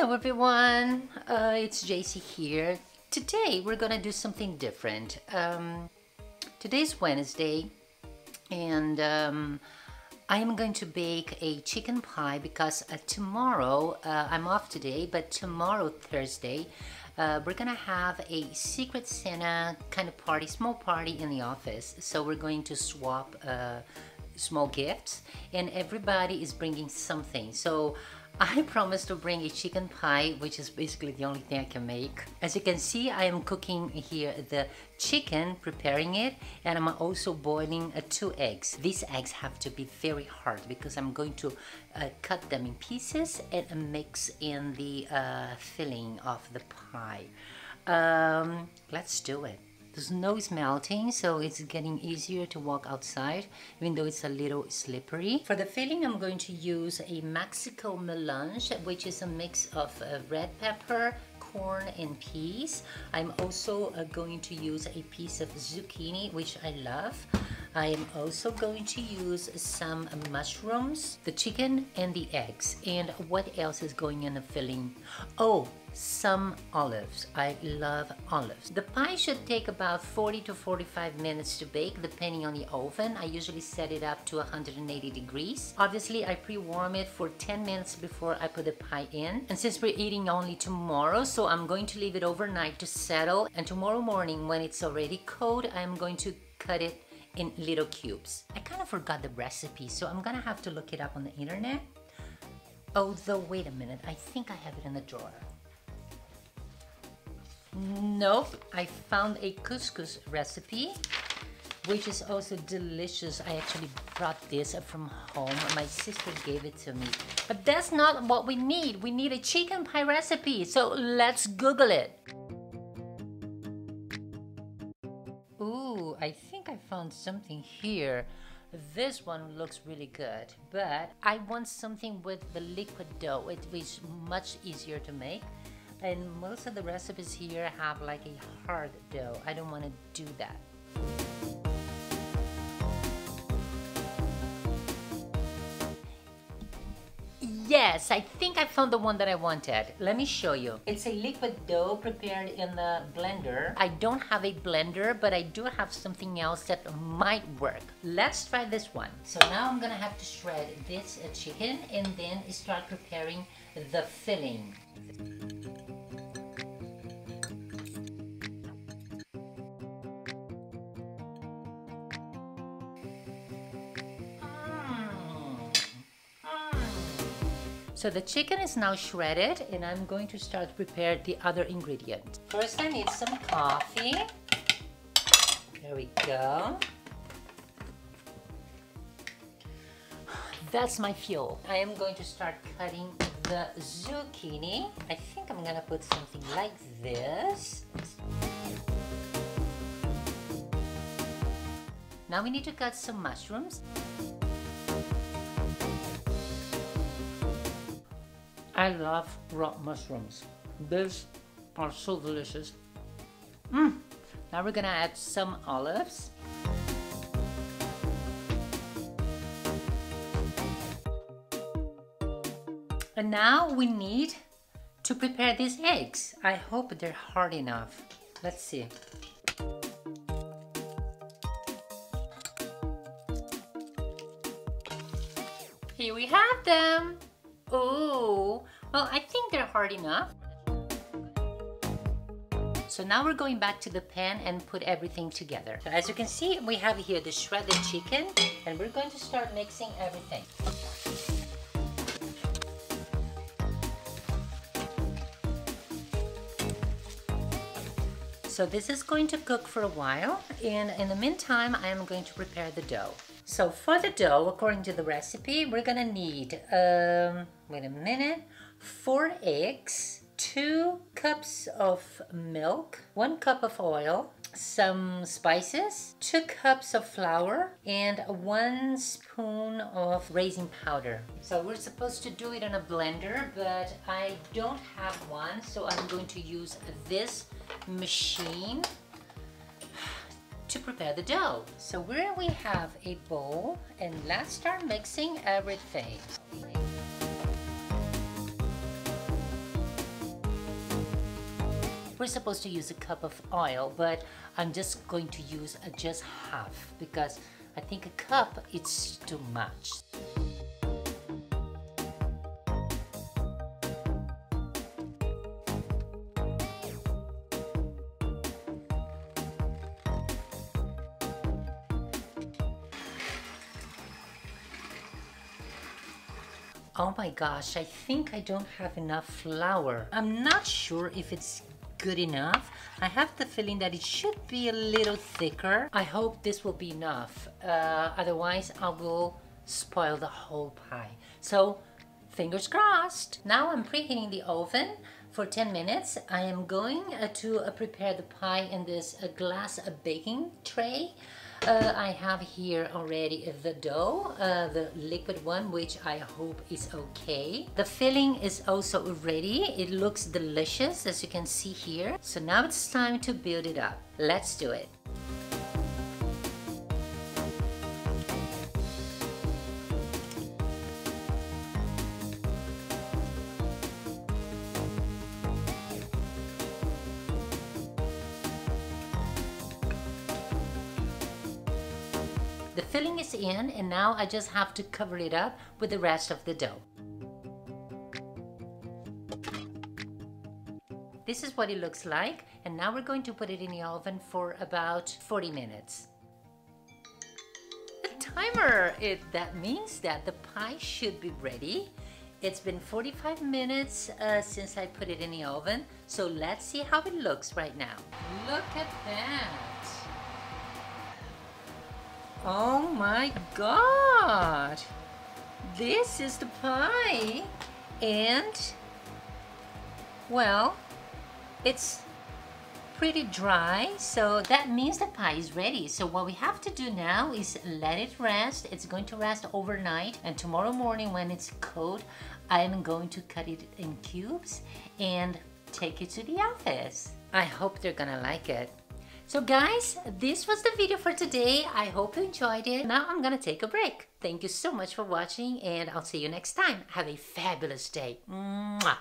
Hello everyone, uh, it's Jaicy here. Today we're gonna do something different. Um, today's Wednesday and um, I'm going to bake a chicken pie because uh, tomorrow, uh, I'm off today, but tomorrow, Thursday, uh, we're gonna have a secret Santa kind of party, small party in the office. So we're going to swap uh, small gifts and everybody is bringing something. So I promised to bring a chicken pie, which is basically the only thing I can make. As you can see, I am cooking here the chicken, preparing it, and I'm also boiling uh, two eggs. These eggs have to be very hard because I'm going to uh, cut them in pieces and mix in the uh, filling of the pie. Um, let's do it. The snow is melting, so it's getting easier to walk outside, even though it's a little slippery. For the filling, I'm going to use a Mexico melange, which is a mix of uh, red pepper, corn and peas. I'm also uh, going to use a piece of zucchini, which I love. I am also going to use some mushrooms, the chicken and the eggs. And what else is going in the filling? Oh, some olives. I love olives. The pie should take about 40 to 45 minutes to bake depending on the oven. I usually set it up to 180 degrees. Obviously, I pre-warm it for 10 minutes before I put the pie in. And since we're eating only tomorrow, so I'm going to leave it overnight to settle. And tomorrow morning, when it's already cold, I'm going to cut it in little cubes. I kind of forgot the recipe, so I'm gonna have to look it up on the internet. Oh, Although, wait a minute, I think I have it in the drawer. Nope, I found a couscous recipe, which is also delicious. I actually brought this from home. My sister gave it to me. But that's not what we need. We need a chicken pie recipe. So let's Google it. I think I found something here. This one looks really good, but I want something with the liquid dough. It is much easier to make and most of the recipes here have like a hard dough. I don't want to do that. Yes, I think I found the one that I wanted. Let me show you. It's a liquid dough prepared in the blender. I don't have a blender, but I do have something else that might work. Let's try this one. So now I'm gonna have to shred this chicken and then start preparing the filling. So the chicken is now shredded and I'm going to start prepare the other ingredients. First I need some coffee. There we go. That's my fuel. I am going to start cutting the zucchini. I think I'm gonna put something like this. Now we need to cut some mushrooms. I love raw mushrooms. These are so delicious. Mm. Now we're gonna add some olives. And now we need to prepare these eggs. I hope they're hard enough. Let's see. Here we have them. Oh, well, I think they're hard enough. So now we're going back to the pan and put everything together. So as you can see, we have here the shredded chicken and we're going to start mixing everything. So this is going to cook for a while and in the meantime I am going to prepare the dough. So for the dough, according to the recipe, we're gonna need, um, wait a minute, four eggs, two cups of milk, one cup of oil, some spices, two cups of flour, and one spoon of raising powder. So we're supposed to do it in a blender, but I don't have one, so I'm going to use this machine to prepare the dough. So here we have a bowl and let's start mixing everything. We're supposed to use a cup of oil, but I'm just going to use just half because I think a cup it's too much. Oh my gosh, I think I don't have enough flour. I'm not sure if it's good enough. I have the feeling that it should be a little thicker. I hope this will be enough. Uh, otherwise, I will spoil the whole pie. So, fingers crossed. Now I'm preheating the oven for 10 minutes. I am going uh, to uh, prepare the pie in this uh, glass baking tray. Uh, I have here already the dough, uh, the liquid one, which I hope is okay. The filling is also ready. It looks delicious, as you can see here. So now it's time to build it up. Let's do it. The filling is in and now I just have to cover it up with the rest of the dough. This is what it looks like and now we're going to put it in the oven for about 40 minutes. The timer! It, that means that the pie should be ready. It's been 45 minutes uh, since I put it in the oven, so let's see how it looks right now. Look at that! Oh my god! This is the pie! And, well, it's pretty dry, so that means the pie is ready. So what we have to do now is let it rest. It's going to rest overnight, and tomorrow morning when it's cold, I'm going to cut it in cubes and take it to the office. I hope they're gonna like it. So guys, this was the video for today. I hope you enjoyed it. Now I'm gonna take a break. Thank you so much for watching and I'll see you next time. Have a fabulous day. Mwah.